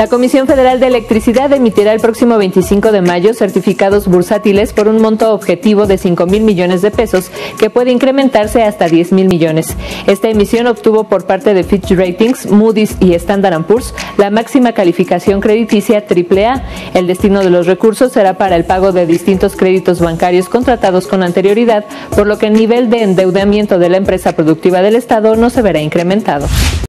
La Comisión Federal de Electricidad emitirá el próximo 25 de mayo certificados bursátiles por un monto objetivo de 5 mil millones de pesos que puede incrementarse hasta 10 mil millones. Esta emisión obtuvo por parte de Fitch Ratings, Moody's y Standard Poor's la máxima calificación crediticia AAA. El destino de los recursos será para el pago de distintos créditos bancarios contratados con anterioridad, por lo que el nivel de endeudamiento de la empresa productiva del Estado no se verá incrementado.